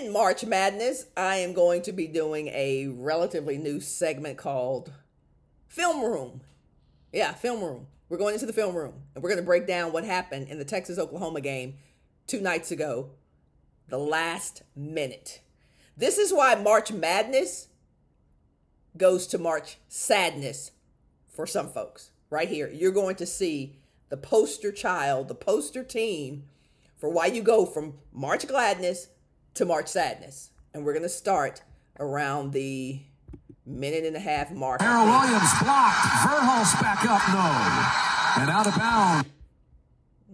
in March Madness, I am going to be doing a relatively new segment called Film Room. Yeah, Film Room. We're going into the film room and we're going to break down what happened in the Texas Oklahoma game two nights ago, the last minute. This is why March Madness goes to March Sadness for some folks. Right here, you're going to see the poster child, the poster team for why you go from March Gladness to March Sadness. And we're going to start around the minute and a half mark. Harold Williams blocked. Verhulst back up, no. And out of bounds.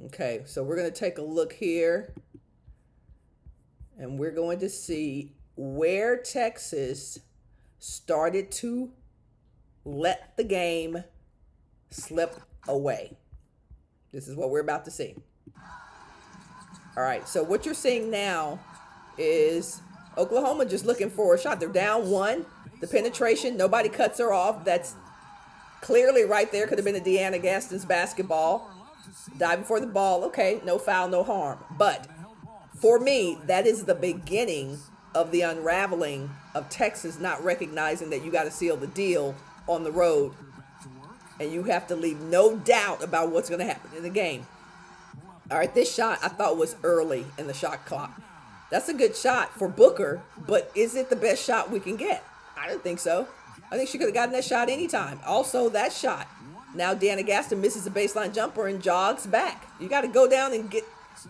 Okay, so we're going to take a look here. And we're going to see where Texas started to let the game slip away. This is what we're about to see. All right, so what you're seeing now is Oklahoma just looking for a shot. They're down one. The penetration, nobody cuts her off. That's clearly right there. Could have been a DeYona Gaston's basketball. Diving for the ball. Okay, no foul, no harm. But for me, that is the beginning of the unraveling of Texas not recognizing that you got to seal the deal on the road. And you have to leave no doubt about what's going to happen in the game. All right, this shot I thought was early in the shot clock. That's a good shot for Booker, but is it the best shot we can get? I don't think so. I think she could have gotten that shot anytime. Also, that shot. Now DeYona Gaston misses a baseline jumper and jogs back. You got to go down and get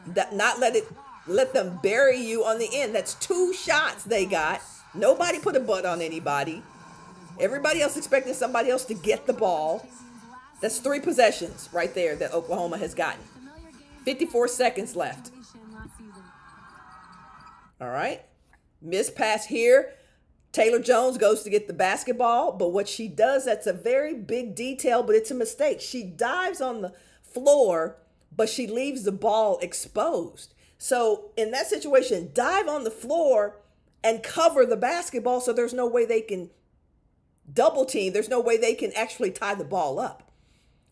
that, not let it let them bury you on the end. That's two shots they got. Nobody put a butt on anybody. Everybody else expecting somebody else to get the ball. That's three possessions right there that Oklahoma has gotten. 54 seconds left. All right. Miss pass here. Taylor Jones goes to get the basketball, but what she does, that's a very big detail, but it's a mistake. She dives on the floor, but she leaves the ball exposed. So in that situation, dive on the floor and cover the basketball so there's no way they can double team. There's no way they can actually tie the ball up.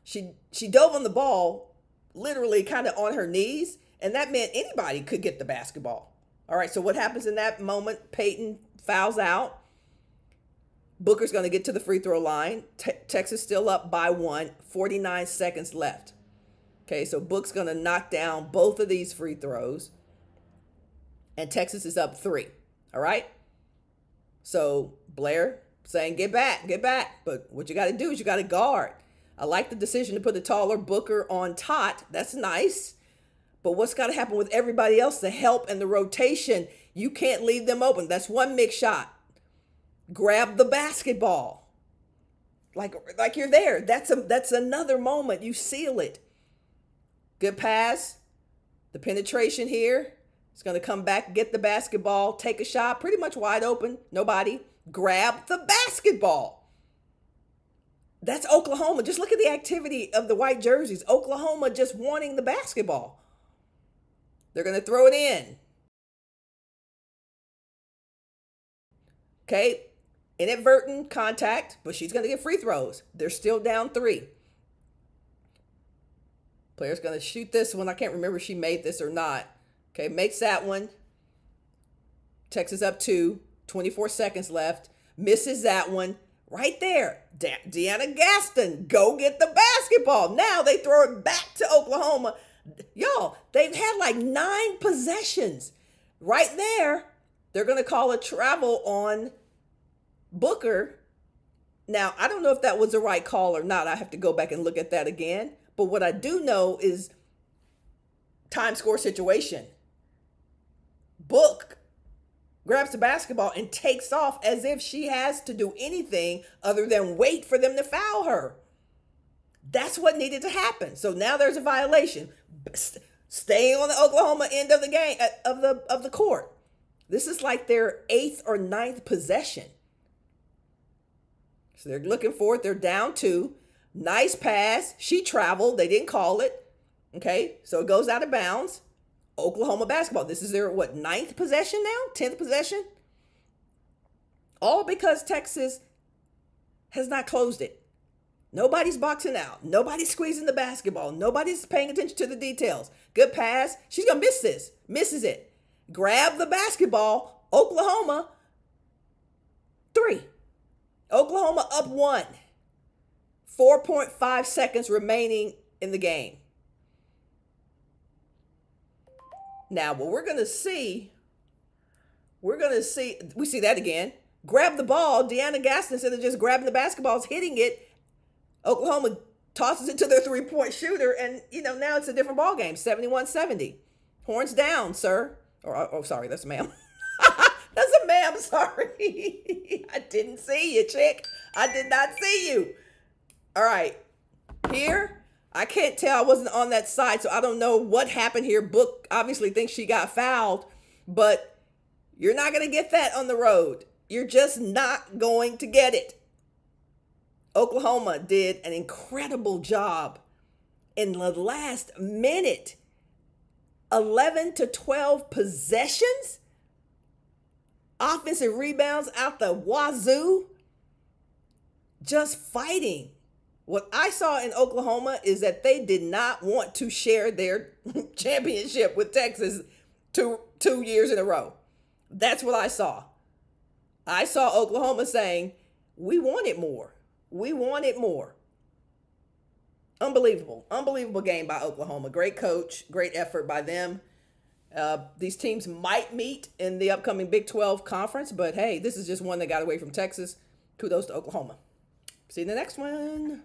She she dove on the ball literally kind of on her knees, and that meant anybody could get the basketball. All right, so what happens in that moment? Payton fouls out. Booker's going to get to the free throw line. Te- Texas still up by one, 49 seconds left. Okay, so Book's going to knock down both of these free throws. And Texas is up three. All right? So Blair saying, get back, get back. But what you got to do is you got to guard. I like the decision to put the taller Booker on Tot. That's nice. But what's got to happen with everybody else? The help and the rotation. You can't leave them open. That's one mix shot. Grab the basketball. Like, like you're there. That's a that's another moment. You seal it. Good pass. The penetration here. It's going to come back, get the basketball, take a shot, pretty much wide open. Nobody. Grab the basketball. That's Oklahoma. Just look at the activity of the white jerseys. Oklahoma just wanting the basketball. They're going to throw it in. Okay, inadvertent contact, but she's going to get free throws. They're still down three. Player's going to shoot this one. I can't remember she made this or not. Okay, makes that one. Texas up two. 24 seconds left. Misses that one. Right there. De- DeYona Gaston, go get the basketball. Now they throw it back to Oklahoma. Y'all, they've had like nine possessions. Right there, they're going to call a travel on Booker. Now, I don't know if that was the right call or not. I have to go back and look at that again. But what I do know is time score situation. Book grabs the basketball and takes off as if she has to do anything other than wait for them to foul her. That's what needed to happen. So now there's a violation. Staying on the Oklahoma end of the game uh, of the of the court. This is like their eighth or ninth possession. So they're looking for it. They're down two. Nice pass. She traveled. They didn't call it. Okay, so it goes out of bounds. Oklahoma basketball. This is their what ninth possession now? Tenth possession? All because Texas has not closed it. Nobody's boxing out. Nobody's squeezing the basketball. Nobody's paying attention to the details. Good pass. She's gonna miss this. Misses it. Grab the basketball. Oklahoma, three. Oklahoma up one. 4.5 seconds remaining in the game. Now, what we're going to see, we're going to see, we see that again. Grab the ball. DeYona Gaston, instead of just grabbing the basketball, is hitting it, Oklahoma tosses it to their three point shooter. And, you know, now it's a different ball game 71 70. Horns down, sir. Or, oh, oh sorry, that's a ma'am. that's a ma'am, sorry. I didn't see you, chick. I did not see you. All right. Here, I can't tell. I wasn't on that side, so I don't know what happened here. Book obviously thinks she got fouled, but you're not going to get that on the road. You're just not going to get it. Oklahoma did an incredible job in the last minute 11 to 12 possessions, offensive rebounds out the wazoo, just fighting. What I saw in Oklahoma is that they did not want to share their championship with Texas two two years in a row. That's what I saw. I saw Oklahoma saying, "We wanted more. We wanted more." Unbelievable, unbelievable game by Oklahoma. Great coach, great effort by them. Uh, these teams might meet in the upcoming Big 12 conference, but hey, this is just one that got away from Texas. Kudos to Oklahoma. See you in the next one.